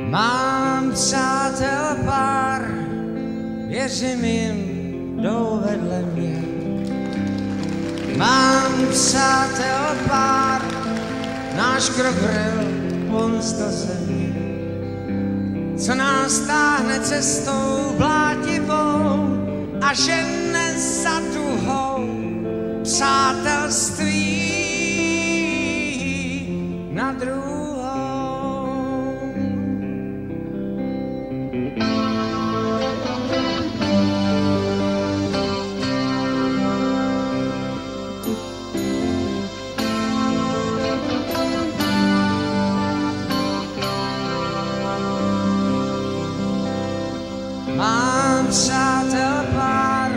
Mám přátel pár, věřím jim, jdou vedle mě. Mám přátel pár, náš krok vril, pomsta země. Co nás táhne cestou blátivou a žene za tuhou přátelství Mám přátel pár,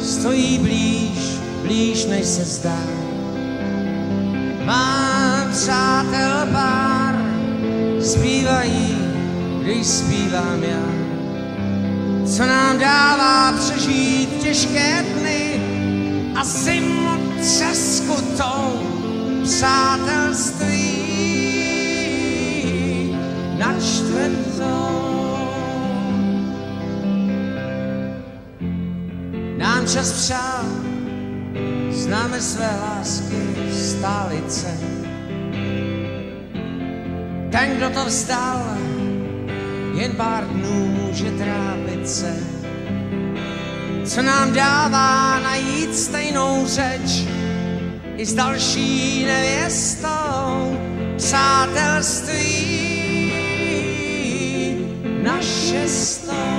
stojí blíž, blíž než se zdá. Mám přátel pár, zpívají, když zpívám já. Co nám dává přežít těžké dny a zimu třeskutou přátelství Nám čas přál, známe své lásky stálice. Ten, kdo to vzdal, jen pár dnů může trápit se. Co nám dává najít stejnou řeč i s další nevěstou přátelství na šestou.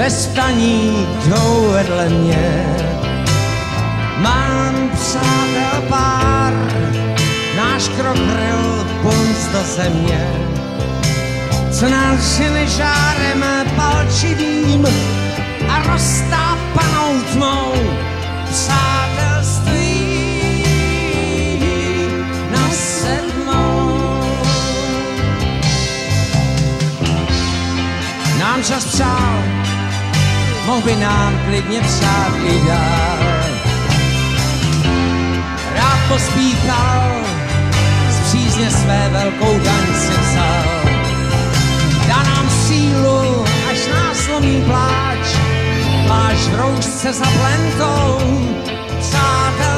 Bez ptaní jdou vedle mě. Mám přátel pár, náš krok ryl pomsta země. Co nás žene žárem palčivým a roztápanou tmou přátelství na sedmou. Nám čas přál, mohl by nám klidně přát i dál. Rád pospíchal, z přízně své velkou daň si vzal. Dá nám sílu, až nás lomí pláč, pláč v roušce za plentou, přátel